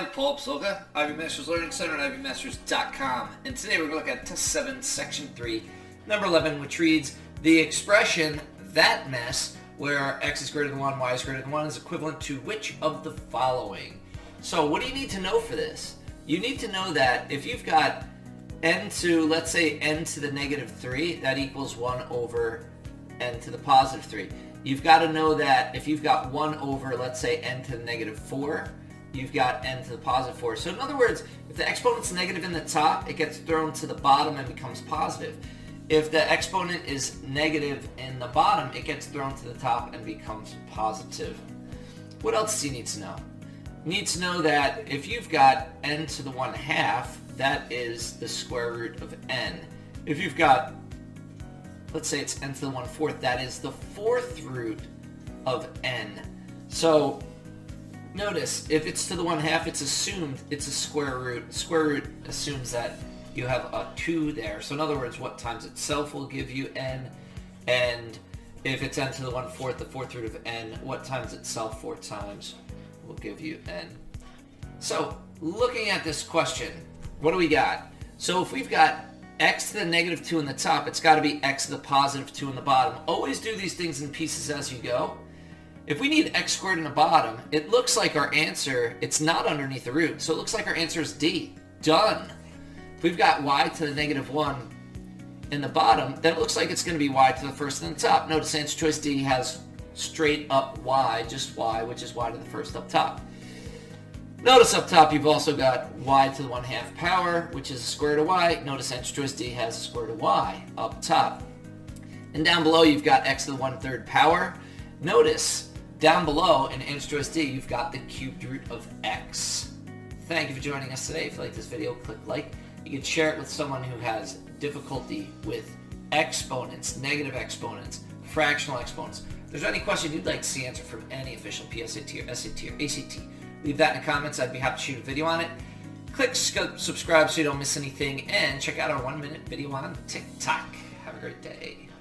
Paul Psolga, Ivy Masters Learning Center at ivymasters.com. And today we're going to look at Test 7, Section 3, Number 11, which reads, the expression that mess, where x is greater than 1, y is greater than 1, is equivalent to which of the following? So what do you need to know for this? You need to know that if you've got n to, let's say n to the negative 3, that equals 1 over n to the positive 3. You've got to know that if you've got 1 over, let's say, n to the negative 4, you've got n to the positive 4. So in other words, if the exponent's negative in the top, it gets thrown to the bottom and becomes positive. If the exponent is negative in the bottom, it gets thrown to the top and becomes positive. What else do you need to know? You need to know that if you've got n to the 1 half, that is the square root of n. If you've got, let's say it's n to the 1 fourth, that is the fourth root of n. So notice, if it's to the 1 half, it's assumed it's a square root. Square root assumes that you have a 2 there. So in other words, what times itself will give you n, and if it's n to the 1 fourth, the fourth root of n, what times itself four times will give you n. So looking at this question, what do we got? So if we've got x to the negative 2 in the top, it's got to be x to the positive 2 in the bottom. Always do these things in pieces as you go. If we need x squared in the bottom, it looks like our answer, it's not underneath the root, so it looks like our answer is D. Done. If we've got y to the negative 1 in the bottom, then it looks like it's going to be y to the first in the top. Notice answer choice D has straight up y, just y, which is y to the first up top. Notice up top you've also got y to the 1 half power, which is a square root of y. Notice answer choice D has a square root of y up top. And down below you've got x to the 1 third power. Notice down below in answer choice D you've got the cubed root of x. Thank you for joining us today. If you like this video, click like. You can share it with someone who has difficulty with exponents, negative exponents, fractional exponents. If there's any question you'd like to see answered from any official PSAT or SAT or ACT, leave that in the comments. I'd be happy to shoot a video on it. Click subscribe so you don't miss anything, and check out our one minute video on TikTok. Have a great day.